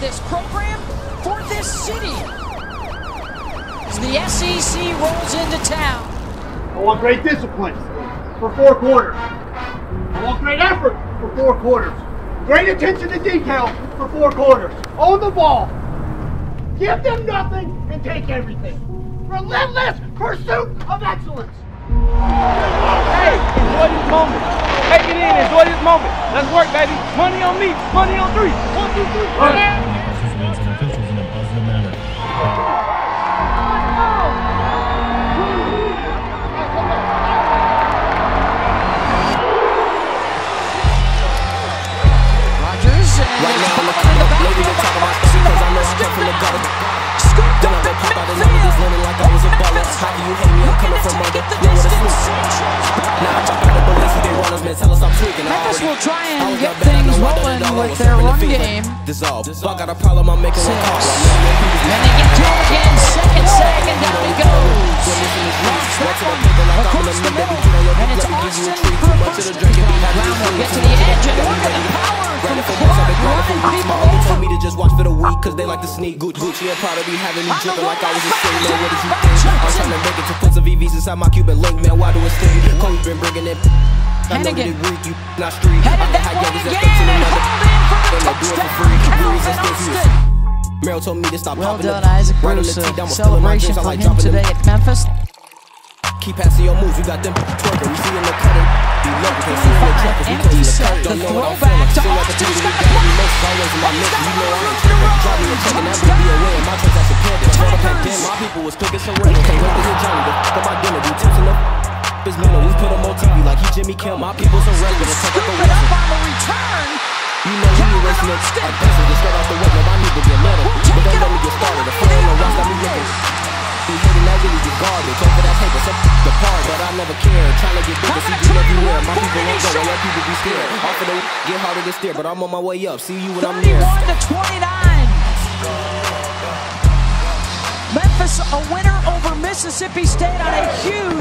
this program, for this city. As the SEC rolls into town. I want great discipline for four quarters. I want great effort for four quarters. Great attention to detail for four quarters. On the ball. Give them nothing and take everything. Relentless pursuit of excellence. Hey, enjoy this moment. Take it in, enjoy this moment. Let's work, baby. Money on me, money on three. One, two, three. Participants and officials in a positive manner. Rogers and Right now, I'm ball looking in the up, lady, they talk about backfield. cause I know I Scoop come from the it gutter. back. Scoop Then I it go back pop out and midfield. niggas running like I was a baller. How do you hate me? Memphis already- will try I and get up bad, I things know I done rolling it all. I with their up in the run game. Dissolve. I got a problem, I'm making one call. I know that people Then they get to him again. Second sack, and down he goes. Lost that one across the middle. And it's Austin for a first down. Brown will get to the edge, and look at the power from Clark running people told me to just watch for the week Cause they like to sneak Gucci Gucci and probably be having me dripping like I was a slave Man, what did you think? I'm trying to make it to put some VVs inside my Cuban link Man, why do it sting? Kobe's been bringing it I know that Henigan. it weak, you not street Headed I that had way youngers that again, think to and another for the And they do it for touchdown. free Calvin resist. Meryl told me to stop Well popping done, Isaac Bruce. the A tee, down, I'm spilling my celebration drinks, I for like him today at Memphis. Keep passing your moves, you got them twerking. We see in the cutting. You love it, can't see in the. We Empty the set, the Don't know what I'm throwback to Feel like a Austin's dude got who the got me block. most. Always in my He's mix. got You know I room ain't to tripping. run. Drop me a check and that Touchdown. would be a win. My tricks that's a pimp. But Tigers. back then, my people was quick as surrender. Can't wait to hit Johnny. The fuck my dinner. Do tips in the his mental. We put him on Like he Jimmy Kimmel. My people's a regular. Talk Scoop like a up on the return. You know we ain't racing it. I guess it just straight off the way. No, I need to get little. But don't let me get started. The phone on watch got me looking. Be hating that really be garbage. Over that paper, some the part, but I never care. Trying to get bigger, see you everywhere. My people won't go, and let people be scared. Off of the get harder to steer, but I'm on my way up. See you when I'm near. 31 to 29. Memphis a winner over Mississippi State on a huge